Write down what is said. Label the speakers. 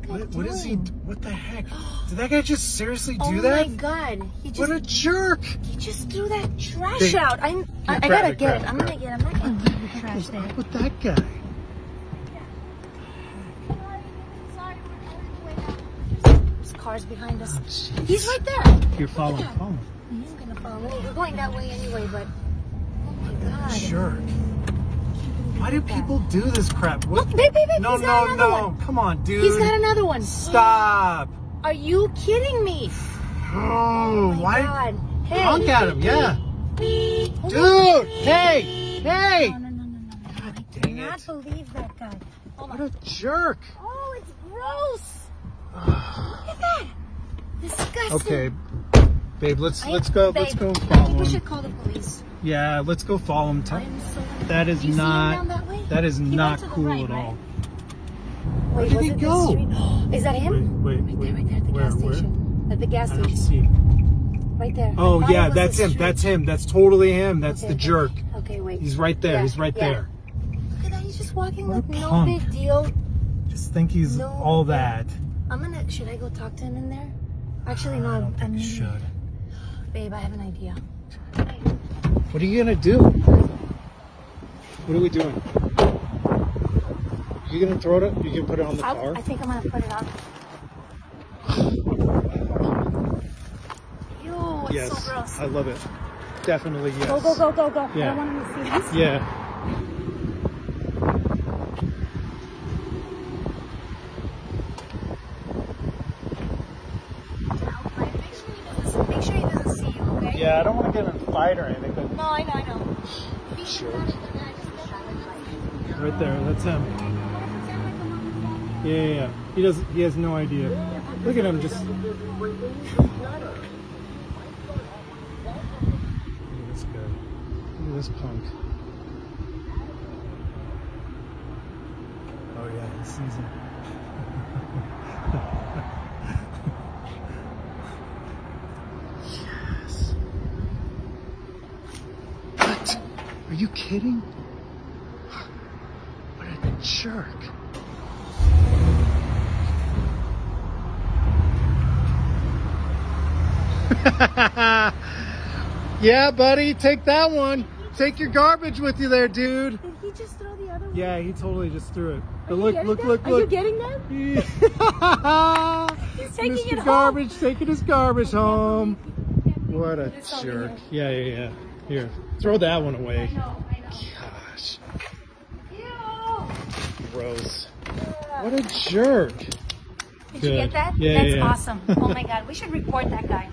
Speaker 1: that guy
Speaker 2: What,
Speaker 1: doing?
Speaker 2: what is he? What the heck? Did that guy just seriously do
Speaker 1: oh
Speaker 2: that?
Speaker 1: my god. He just
Speaker 2: What a jerk!
Speaker 1: he just threw that trash
Speaker 2: Hey,
Speaker 1: out. I'm I, I gotta
Speaker 2: it,
Speaker 1: get it.
Speaker 2: it,
Speaker 1: I'm gonna get it. I'm not gonna leave the trash there.
Speaker 2: with that guy?
Speaker 1: There's cars behind us.
Speaker 2: Oh, jeez.
Speaker 1: He's right there.
Speaker 2: You're following, following.
Speaker 1: He's gonna follow me. We're going that way anyway, but oh my god.
Speaker 2: Jerk. Why do people do this crap? What?
Speaker 1: Look, babe, babe, babe,
Speaker 2: no, no, no!
Speaker 1: one.
Speaker 2: Come on, dude.
Speaker 1: He's got another one.
Speaker 2: Stop!
Speaker 1: Are you kidding me?
Speaker 2: Oh,
Speaker 1: my
Speaker 2: why?
Speaker 1: god. Hey.
Speaker 2: Honk at him, yeah.
Speaker 1: Oh
Speaker 2: Dude! Hey! Hey!
Speaker 1: No, no, no, no, no.
Speaker 2: God
Speaker 1: I
Speaker 2: dang
Speaker 1: cannot
Speaker 2: it.
Speaker 1: believe that guy. Hold
Speaker 2: What a jerk!
Speaker 1: Oh, it's gross. Look at that. Disgusting.
Speaker 2: Okay, babe, let's
Speaker 1: I-
Speaker 2: let's go.
Speaker 1: babe,
Speaker 2: let's go
Speaker 1: I
Speaker 2: follow
Speaker 1: think we
Speaker 2: him.
Speaker 1: should call the police.
Speaker 2: Yeah, let's go follow him. Tell-
Speaker 1: I'm so.
Speaker 2: That is
Speaker 1: you
Speaker 2: not.
Speaker 1: down that way?
Speaker 2: That is
Speaker 1: He
Speaker 2: not cool
Speaker 1: right,
Speaker 2: at
Speaker 1: right?
Speaker 2: all.
Speaker 1: Where
Speaker 2: did he go?
Speaker 1: Is that him?
Speaker 2: Wait,
Speaker 1: wait,
Speaker 2: wait,
Speaker 1: there, right there at the
Speaker 2: where,
Speaker 1: gas
Speaker 2: where?
Speaker 1: station. At the gas station.
Speaker 2: I don't
Speaker 1: station.
Speaker 2: see.
Speaker 1: Right there.
Speaker 2: Oh
Speaker 1: I thought it
Speaker 2: yeah, that's him.
Speaker 1: street.
Speaker 2: That's him. That's totally him. That's
Speaker 1: Okay,
Speaker 2: the
Speaker 1: okay.
Speaker 2: jerk.
Speaker 1: Okay, wait.
Speaker 2: He's right there.
Speaker 1: Yeah,
Speaker 2: He's right
Speaker 1: yeah.
Speaker 2: there.
Speaker 1: Look at that. He's just walking
Speaker 2: What a
Speaker 1: like no big deal.
Speaker 2: Just think he's
Speaker 1: No.
Speaker 2: all that.
Speaker 1: I'm gonna. Should I go talk to him in there? Actually, no.
Speaker 2: I don't think
Speaker 1: I'm
Speaker 2: you should.
Speaker 1: Babe, I have an idea.
Speaker 2: What are you gonna do? What are we doing? You gonna throw it? Up? You can put it on the
Speaker 1: I,
Speaker 2: car.
Speaker 1: I think I'm gonna put it on. Ew, it's
Speaker 2: yes,
Speaker 1: so gross.
Speaker 2: I love it. Definitely yes.
Speaker 1: Go, go, go, go, go. I
Speaker 2: Yeah.
Speaker 1: don't want him to see this.
Speaker 2: Yeah.
Speaker 1: Make sure he doesn't, make sure he doesn't see you, okay?
Speaker 2: Yeah, I don't want to get in a fight or anything, but
Speaker 1: No, I know, I know.
Speaker 2: Sure. right there, that's him. Yeah, yeah, yeah. He does. He has no idea. Look at him, just. Look at this guy. Look at this punk. Oh yeah, he sees him. yes. What? Are you kidding? What a jerk. yeah, buddy, take that one. Take your garbage with you there, dude.
Speaker 1: Did he just throw the other one?
Speaker 2: Yeah, he totally just threw it.
Speaker 1: Are
Speaker 2: But
Speaker 1: you
Speaker 2: look,
Speaker 1: getting
Speaker 2: look,
Speaker 1: that?
Speaker 2: look,
Speaker 1: Are
Speaker 2: look.
Speaker 1: you getting that?
Speaker 2: He's
Speaker 1: taking
Speaker 2: Mr.
Speaker 1: it home.
Speaker 2: Garbage taking his garbage home. What a jerk. Yeah, yeah, yeah. Here, throw that one away.
Speaker 1: I know, I know.
Speaker 2: Gosh,
Speaker 1: Ew.
Speaker 2: gross. What a jerk.
Speaker 1: Did you get that?
Speaker 2: Yeah,
Speaker 1: That's
Speaker 2: yeah.
Speaker 1: awesome. Oh my god, we should report that guy.